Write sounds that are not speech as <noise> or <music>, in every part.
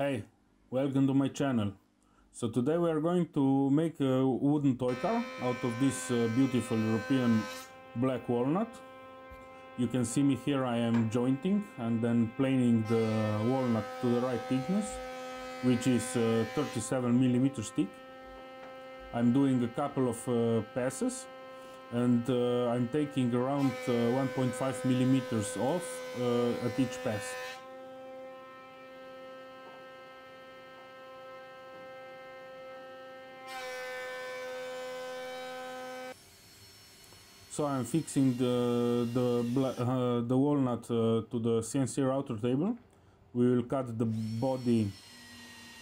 Hey, welcome to my channel. So today we are going to make a wooden toy car out of this uh, beautiful European black walnut. You can see me here, I am jointing and then planing the walnut to the right thickness, which is uh, 37 millimeters thick. I'm doing a couple of uh, passes and uh, I'm taking around uh, 1.5 millimeters off uh, at each pass. So I'm fixing the the uh, the walnut uh, to the CNC router table. We will cut the body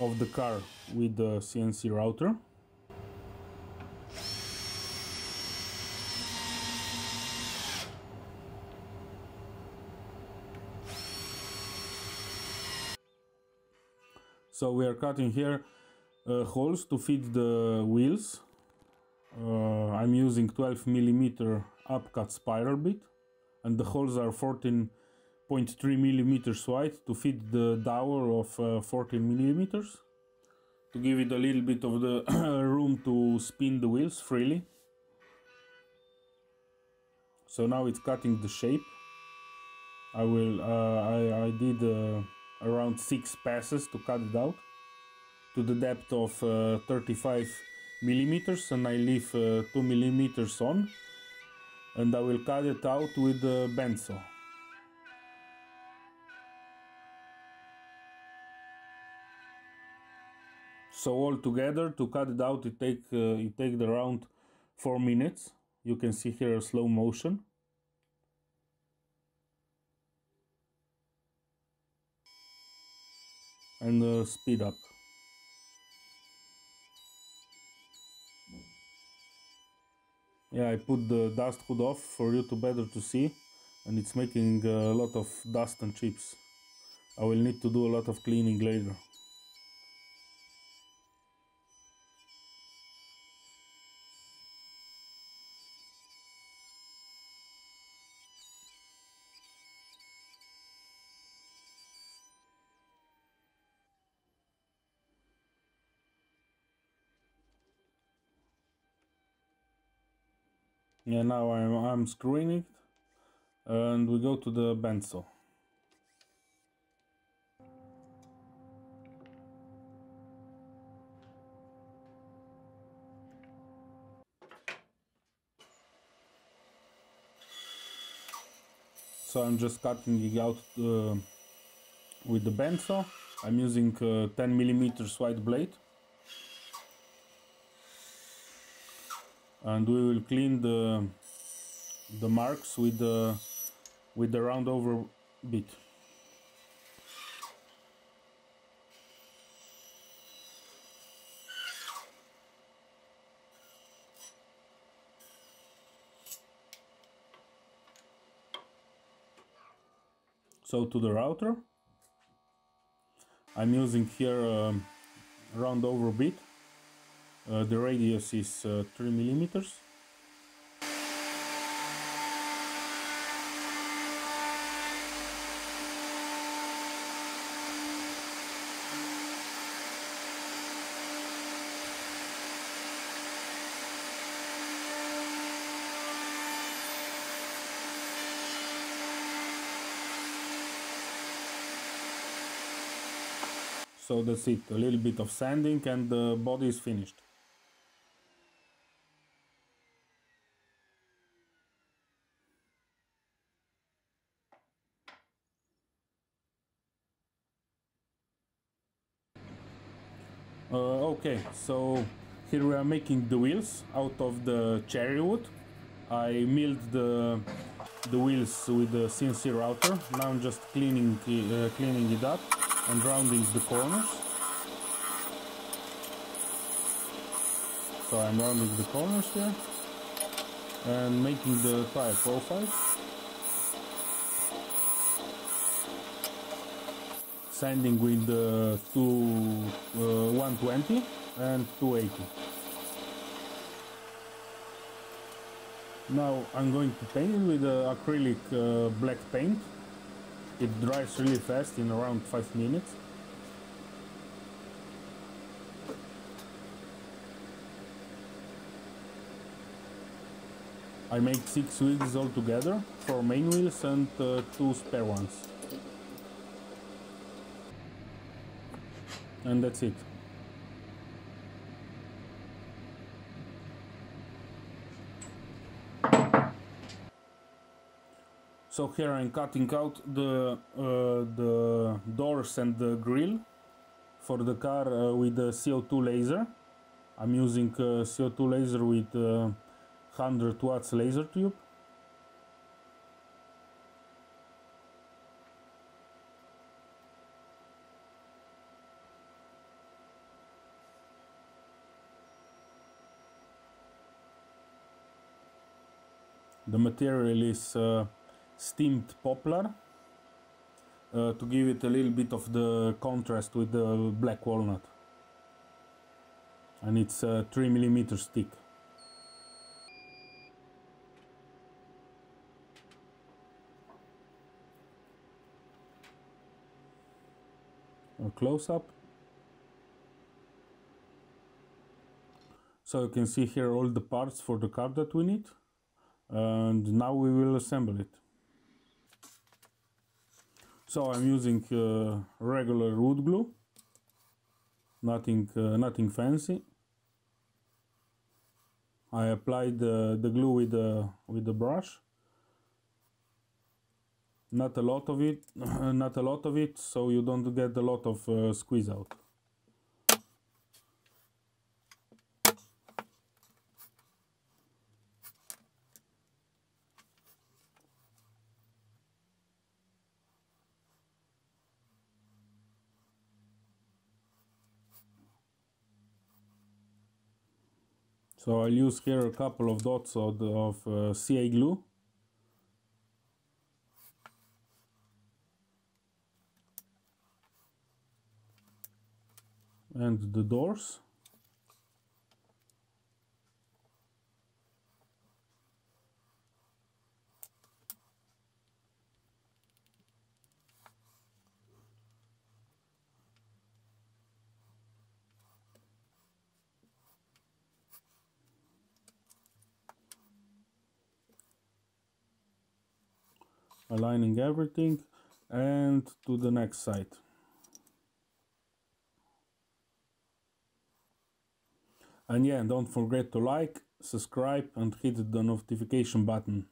of the car with the CNC router. So we are cutting here uh, holes to fit the wheels uh, I'm using 12 millimeter upcut spiral bit and the holes are 14.3 millimeters wide to fit the dowel of uh, 14 millimeters to give it a little bit of the <coughs> room to spin the wheels freely. So now it's cutting the shape. I will uh, I, I did uh, around six passes to cut it out to the depth of uh, 35 millimeters and I leave uh, 2 millimeters on and I will cut it out with the band saw. So all together to cut it out it take uh, it takes around 4 minutes. You can see here a slow motion. And uh, speed up. Yeah I put the dust hood off for you to better to see and it's making a lot of dust and chips. I will need to do a lot of cleaning later yeah now I'm, I'm screwing it and we go to the band saw so I'm just cutting it out uh, with the band saw I'm using uh, 10 millimeters wide blade and we will clean the the marks with the with the round over bit. So to the router. I'm using here um, a round over bit uh, the radius is uh, 3 millimeters. So that's it, a little bit of sanding and the body is finished. Uh, okay, so here we are making the wheels out of the cherry wood. I milled the the wheels with the CNC router. Now I'm just cleaning uh, cleaning it up and rounding the corners. So I'm rounding the corners here and making the tire profiles. sanding with uh, two, uh, 120 and 280. Now I'm going to paint it with uh, acrylic black paint. It dries really fast in around 5 minutes. I made 6 wheels altogether, 4 main wheels and uh, 2 spare ones. And that's it. So here I'm cutting out the uh, the doors and the grill for the car uh, with the CO2 laser. I'm using uh, CO2 laser with 100 uh, watts laser tube. The material is uh, steamed poplar. Uh, to give it a little bit of the contrast with the black walnut. And it's a 3 millimeter thick. a close-up. So you can see here all the parts for the car that we need and now we will assemble it. So I'm using uh, regular wood glue. Nothing uh, nothing fancy. I applied the, the glue with the with the brush. Not a lot of it <laughs> not a lot of it so you don't get a lot of uh, squeeze out So I'll use here a couple of dots of, of uh, CA glue. And the doors. Aligning everything and to the next side and yeah don't forget to like subscribe and hit the notification button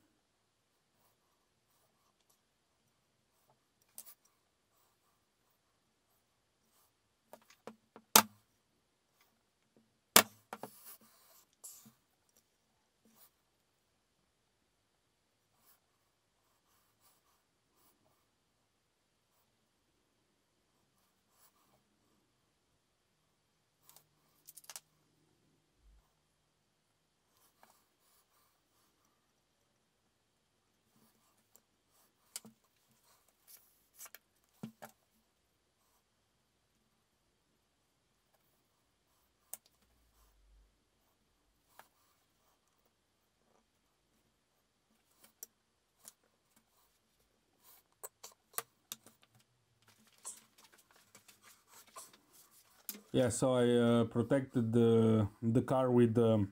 Yeah, so I uh, protected the, the car with a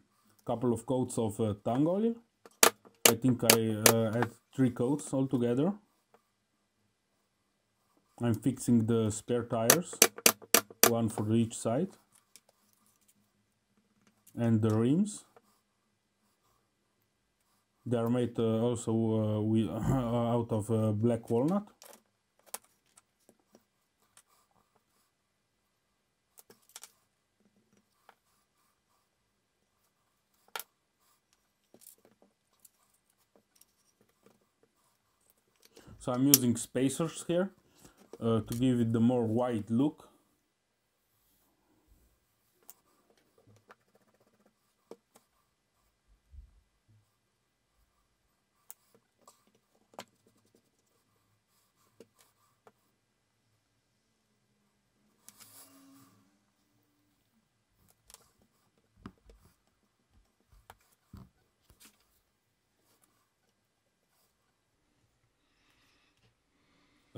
couple of coats of uh, tung oil. I think I uh, had three coats altogether. I'm fixing the spare tires, one for each side. And the rims. They are made uh, also uh, with, <laughs> out of uh, black walnut. So I'm using spacers here uh, to give it the more wide look.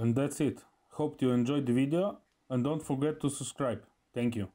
And that's it. Hope you enjoyed the video and don't forget to subscribe. Thank you.